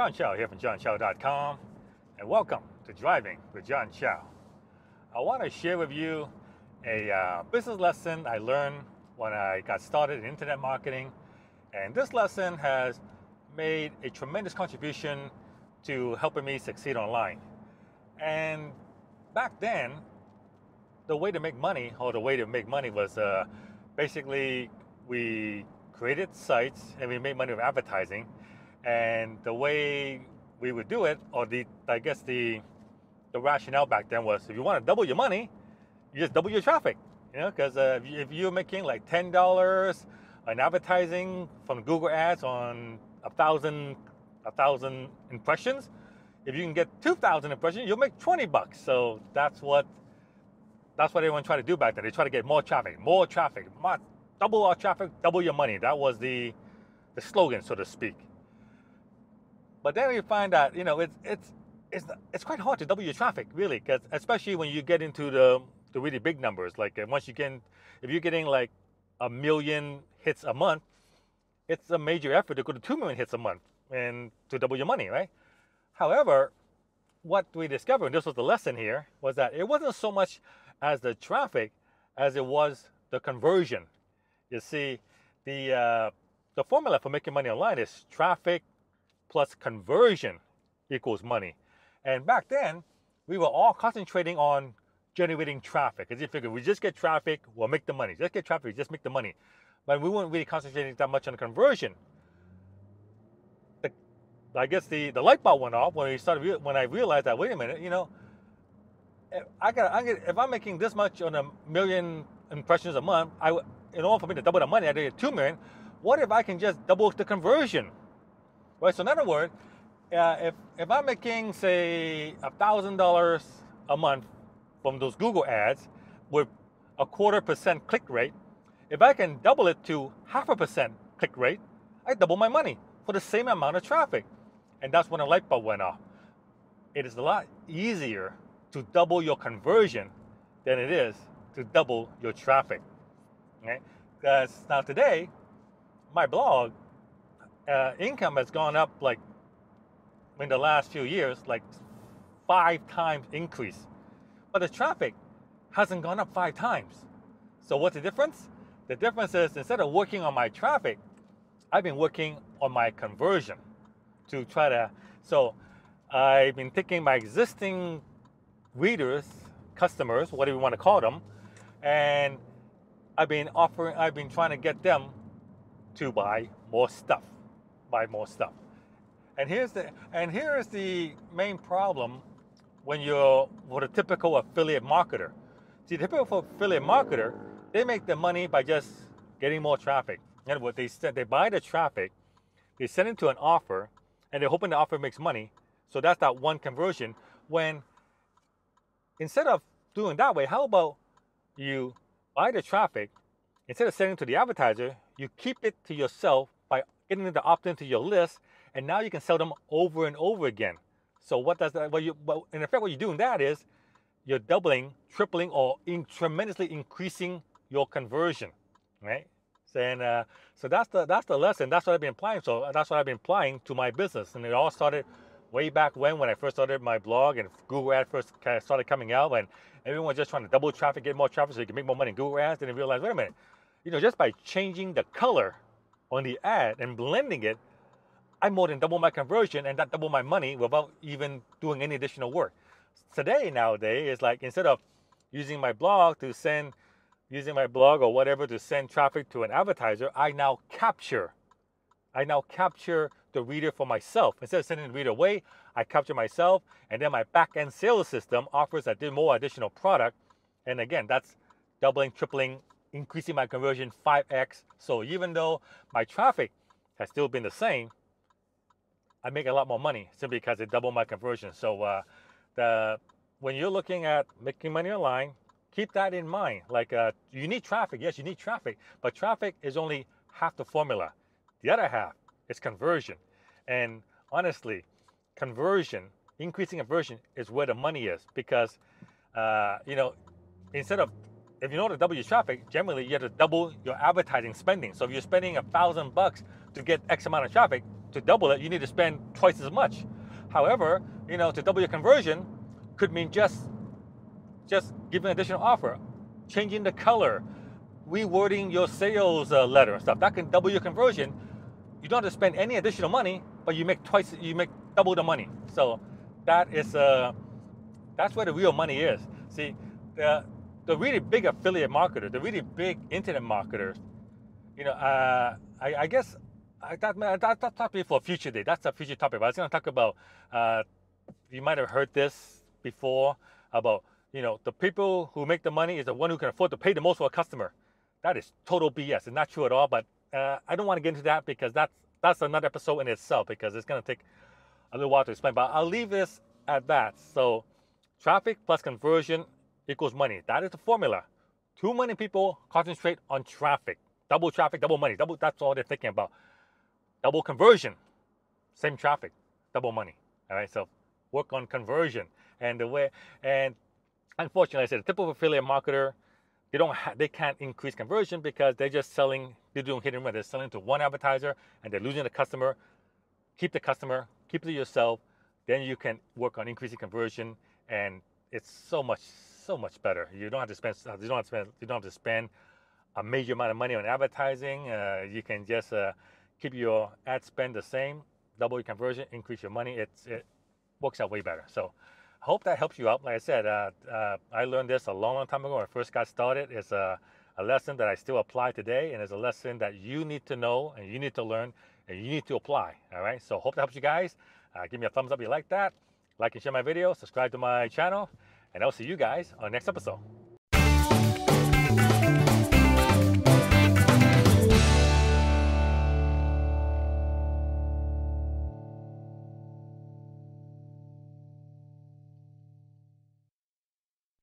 John Chow here from johnchow.com, and welcome to Driving with John Chow. I want to share with you a uh, business lesson I learned when I got started in internet marketing, and this lesson has made a tremendous contribution to helping me succeed online. And back then, the way to make money, or the way to make money was uh, basically we created sites and we made money with advertising. And the way we would do it, or the I guess the the rationale back then was if you want to double your money, you just double your traffic. You know, because uh, if you're making like ten dollars in advertising from Google Ads on a thousand a thousand impressions, if you can get two thousand impressions, you'll make twenty bucks. So that's what that's what everyone tried to do back then. They try to get more traffic, more traffic, more, double our traffic, double your money. That was the the slogan, so to speak. But then we find that you know it's it's it's it's quite hard to double your traffic really, because especially when you get into the the really big numbers. Like once you get if you're getting like a million hits a month, it's a major effort to go to two million hits a month and to double your money, right? However, what we discovered, and this was the lesson here, was that it wasn't so much as the traffic as it was the conversion. You see, the uh, the formula for making money online is traffic plus conversion equals money. And back then, we were all concentrating on generating traffic. Because you figure we just get traffic, we'll make the money. Just get traffic, just make the money. But we weren't really concentrating that much on conversion. I guess the, the light bulb went off when we started when I realized that wait a minute, you know, if I got I if I'm making this much on a million impressions a month, I in order for me to double the money, I did two million. What if I can just double the conversion? Right. So in other words, uh, if if I'm making say thousand dollars a month from those Google ads with a quarter percent click rate, if I can double it to half a percent click rate, I double my money for the same amount of traffic. And that's when a light bulb went off. It is a lot easier to double your conversion than it is to double your traffic. Okay? Because now today, my blog uh, income has gone up like in the last few years, like five times increase. But the traffic hasn't gone up five times. So what's the difference? The difference is instead of working on my traffic, I've been working on my conversion to try to. So I've been taking my existing readers, customers, whatever you want to call them, and I've been offering, I've been trying to get them to buy more stuff, buy more stuff. And here's the and here is the main problem when you're with a typical affiliate marketer. See, the typical affiliate marketer, they make the money by just getting more traffic. Other words, they they buy the traffic, they send it to an offer, and they're hoping the offer makes money. So that's that one conversion. When instead of doing that way, how about you buy the traffic, instead of sending it to the advertiser, you keep it to yourself getting them to opt into your list, and now you can sell them over and over again. So what does that? Well, you, well, in effect, what you're doing that is you're doubling, tripling, or in, tremendously increasing your conversion, right? And uh, so that's the that's the lesson. That's what I've been applying. So that's what I've been applying to my business, and it all started way back when when I first started my blog and Google Ads first kind of started coming out, and everyone was just trying to double traffic, get more traffic, so you can make more money in Google Ads. And they realized, wait a minute, you know, just by changing the color on the ad and blending it, I more than double my conversion and that double my money without even doing any additional work. Today, nowadays, is like instead of using my blog to send, using my blog or whatever to send traffic to an advertiser, I now capture. I now capture the reader for myself. Instead of sending the reader away, I capture myself, and then my back end sales system offers a more additional product. And again, that's doubling, tripling, increasing my conversion 5x. So even though my traffic has still been the same, I make a lot more money simply because it doubled my conversion. So uh, the when you're looking at making money online, keep that in mind. Like uh, you need traffic, yes, you need traffic, but traffic is only half the formula. The other half is conversion, and honestly, conversion, increasing conversion, is where the money is because uh, you know instead of if you know to double your traffic, generally you have to double your advertising spending. So if you're spending a thousand bucks to get X amount of traffic, to double it, you need to spend twice as much. However, you know, to double your conversion could mean just just giving an additional offer, changing the color, rewording your sales uh, letter and stuff. That can double your conversion. You don't have to spend any additional money, but you make twice, you make double the money. So that is uh, that's where the real money is. See, the the really big affiliate marketer, the really big internet marketers, you know, uh, I, I, guess I that, that topic for a future day. That's a future topic. But I was going to talk about. Uh, you might have heard this before about you know the people who make the money is the one who can afford to pay the most for a customer. That is total BS. It's not true at all. But uh, I don't want to get into that because that's that's another episode in itself because it's going to take a little while to explain. But I'll leave this at that. So traffic plus conversion equals money. That is the formula. Too many people concentrate on traffic. Double traffic, double money. Double that's all they're thinking about. Double conversion, same traffic, double money. All right. So work on conversion and the way and unfortunately I said the typical affiliate marketer they don't ha- they can't increase conversion because they're just selling they're doing and run they're selling to one advertiser and they're losing the customer keep the customer keep it yourself then you can work on increasing conversion and it's so much so much better you don't have to spend you don't have to spend you don't have to spend a major amount of money on advertising uh, you can just uh, keep your ad spend the same double your conversion increase your money it's it works out way better so I hope that helps you out. Like I said, uh, uh, I learned this a long, long time ago when I first got started. It's a, a lesson that I still apply today, and it's a lesson that you need to know and you need to learn and you need to apply. All right. So hope that helps you guys. Uh, give me a thumbs up if you like that. Like and share my video. Subscribe to my channel, and I'll see you guys on the next episode.